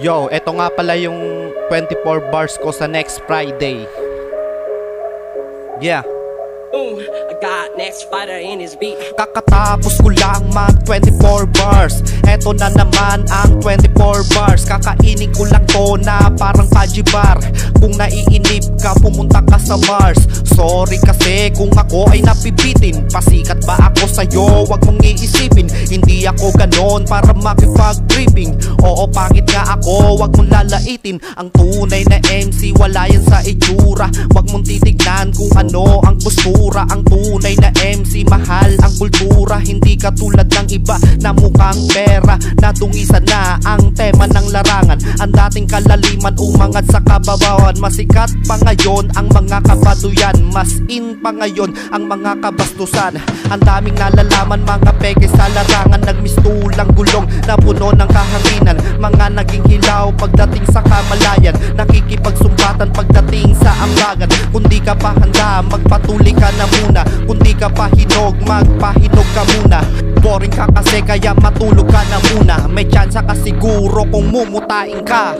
Yo, eto nga pala yung 24 bars ko sa next Friday. Yeah. Ooh, I got next fighter in his beat. Kakatapos ko lang mag 24 bars. Eto na naman ang 24 bars. Kakainin ko lang to na parang pajibar Kung naiinip ka pumunta ka sa Mars. Sorry kasi kung ako ay napipitin. Pasikat ba ako sa'yo? Wag mong iisipin. Hindi ako ganon para makipag-tripping Oo pangit nga ako wag mong lalaitin. Ang tunay na MC wala yan sa itsura Wag mong titignan kung ano ang postura Ang tunay na MC mahal ang kultura. Hindi katulad ng iba na mukhang pera. Nadungisan na ang tema ng larangan. Ang dating kalaliman umangat sa kababawan. Masikat pa ngayon ang mga kabaduyan Mas in pa ngayon ang mga kabastusan. Ang daming nalalaman mga peke sa larangan. Nagmistulang gulong na puno ng kahanginan. Mga naging hilaw pagdating sa kamalayan. Nakikipagsumbatan pagdating ambagan Kung di ka pa handa magpatuloy ka na muna. Kung di ka pa hinog magpahinog ka muna. Boring ka kasi kaya matulog ka na muna. May tsansa ka siguro kung mumutain ka